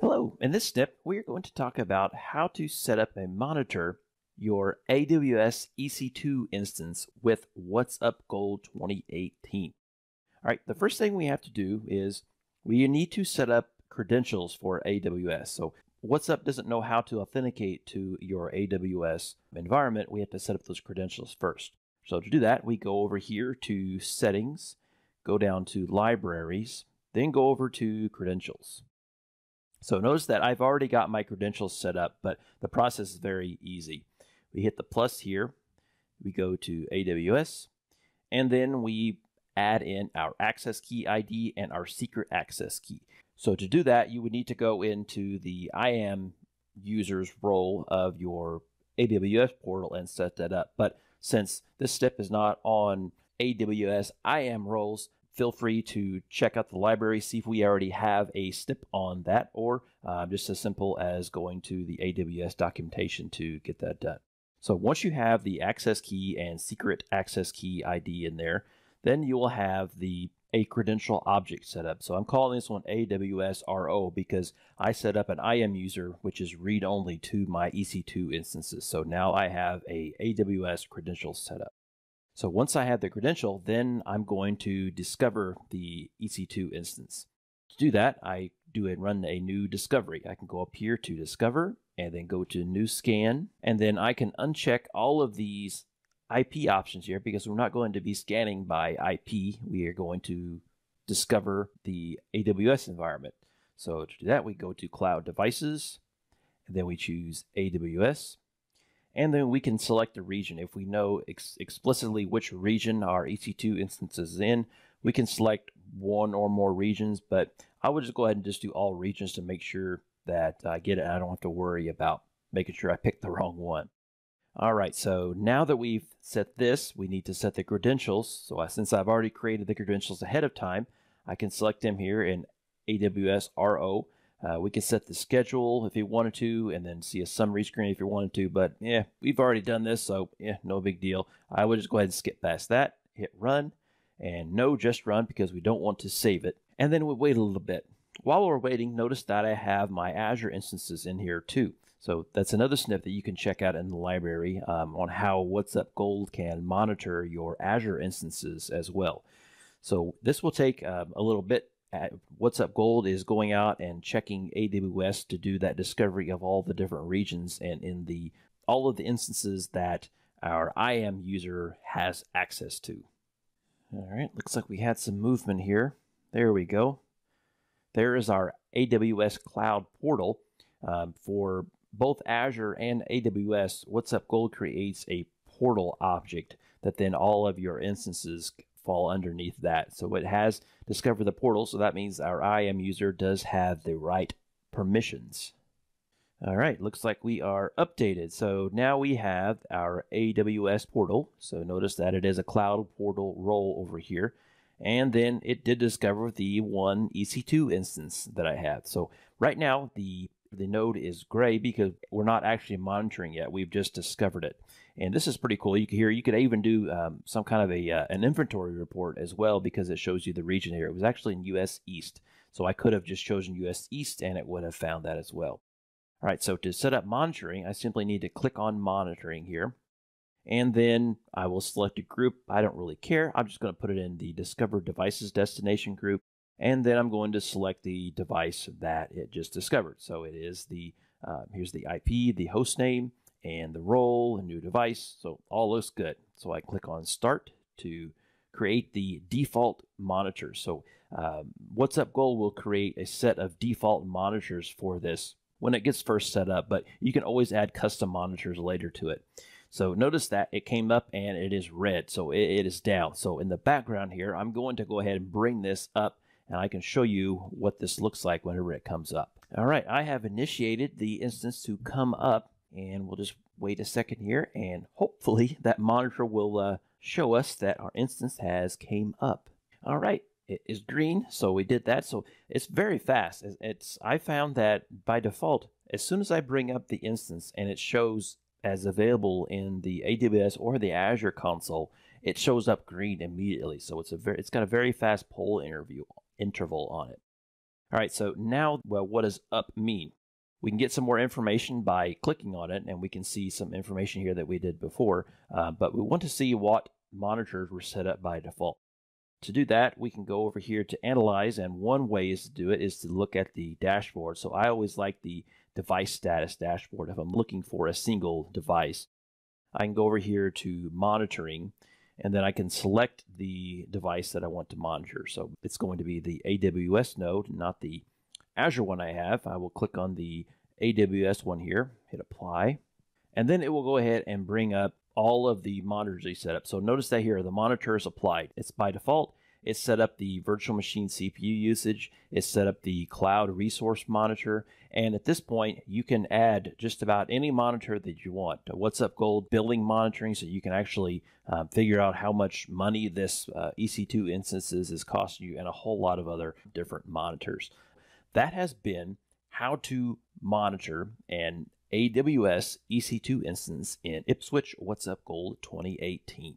Hello, in this snip, we are going to talk about how to set up and monitor your AWS EC2 instance with WhatsUp Gold 2018. All right, the first thing we have to do is we need to set up credentials for AWS. So WhatsUp doesn't know how to authenticate to your AWS environment. We have to set up those credentials first. So to do that, we go over here to Settings, go down to Libraries, then go over to Credentials. So notice that I've already got my credentials set up, but the process is very easy. We hit the plus here, we go to AWS, and then we add in our access key ID and our secret access key. So to do that, you would need to go into the IAM user's role of your AWS portal and set that up. But since this step is not on AWS IAM roles, feel free to check out the library, see if we already have a snip on that, or uh, just as simple as going to the AWS documentation to get that done. So once you have the access key and secret access key ID in there, then you will have the a credential object set up. So I'm calling this one AWSRO because I set up an IAM user which is read only to my EC2 instances. So now I have a AWS credential set up. So once I have the credential, then I'm going to discover the EC2 instance. To do that, I do and run a new discovery. I can go up here to discover and then go to new scan. And then I can uncheck all of these IP options here because we're not going to be scanning by IP. We are going to discover the AWS environment. So to do that, we go to cloud devices and then we choose AWS and then we can select a region. If we know ex explicitly which region our EC2 instance is in, we can select one or more regions, but I would just go ahead and just do all regions to make sure that I get it. I don't have to worry about making sure I pick the wrong one. All right, so now that we've set this, we need to set the credentials. So since I've already created the credentials ahead of time, I can select them here in AWS RO. Uh, we can set the schedule if you wanted to, and then see a summary screen if you wanted to. But yeah, we've already done this, so yeah, no big deal. I would just go ahead and skip past that, hit run, and no, just run because we don't want to save it. And then we wait a little bit. While we're waiting, notice that I have my Azure instances in here too. So that's another snip that you can check out in the library um, on how WhatsUp Gold can monitor your Azure instances as well. So this will take um, a little bit WhatsUp Gold is going out and checking AWS to do that discovery of all the different regions and in the all of the instances that our IAM user has access to. All right, looks like we had some movement here. There we go. There is our AWS Cloud Portal um, for both Azure and AWS. WhatsUp Gold creates a portal object that then all of your instances fall underneath that. So it has discovered the portal, so that means our IAM user does have the right permissions. All right, looks like we are updated. So now we have our AWS portal. So notice that it is a cloud portal role over here. And then it did discover the one EC2 instance that I have. So right now the the node is gray because we're not actually monitoring yet. We've just discovered it. And this is pretty cool. You can hear you could even do um, some kind of a uh, an inventory report as well because it shows you the region here. It was actually in US East. So I could have just chosen US East and it would have found that as well. All right, so to set up monitoring, I simply need to click on monitoring here. And then I will select a group. I don't really care. I'm just going to put it in the Discover Devices destination group. And then I'm going to select the device that it just discovered. So it is the, uh, here's the IP, the host name, and the role, a new device. So all looks good. So I click on Start to create the default monitors. So um, WhatsUp Gold will create a set of default monitors for this when it gets first set up, but you can always add custom monitors later to it. So notice that it came up and it is red, so it is down. So in the background here, I'm going to go ahead and bring this up and I can show you what this looks like whenever it comes up. All right, I have initiated the instance to come up and we'll just wait a second here and hopefully that monitor will uh, show us that our instance has came up. All right, it is green, so we did that. So it's very fast. It's I found that by default, as soon as I bring up the instance and it shows as available in the AWS or the Azure console, it shows up green immediately. So it's a very, it's got a very fast poll interview interval on it. All right, so now, well, what does up mean? We can get some more information by clicking on it, and we can see some information here that we did before, uh, but we want to see what monitors were set up by default. To do that, we can go over here to analyze, and one way is to do it is to look at the dashboard. So I always like the device status dashboard if I'm looking for a single device. I can go over here to monitoring, and then I can select the device that I want to monitor. So it's going to be the AWS node, not the Azure one I have. I will click on the AWS one here, hit apply, and then it will go ahead and bring up all of the monitors they set up. So notice that here, the monitor is applied. It's by default. It's set up the virtual machine CPU usage. It set up the cloud resource monitor. And at this point, you can add just about any monitor that you want. WhatsUp Gold billing monitoring, so you can actually uh, figure out how much money this uh, EC2 instances is costing you, and a whole lot of other different monitors. That has been how to monitor an AWS EC2 instance in Ipswitch WhatsUp Gold 2018.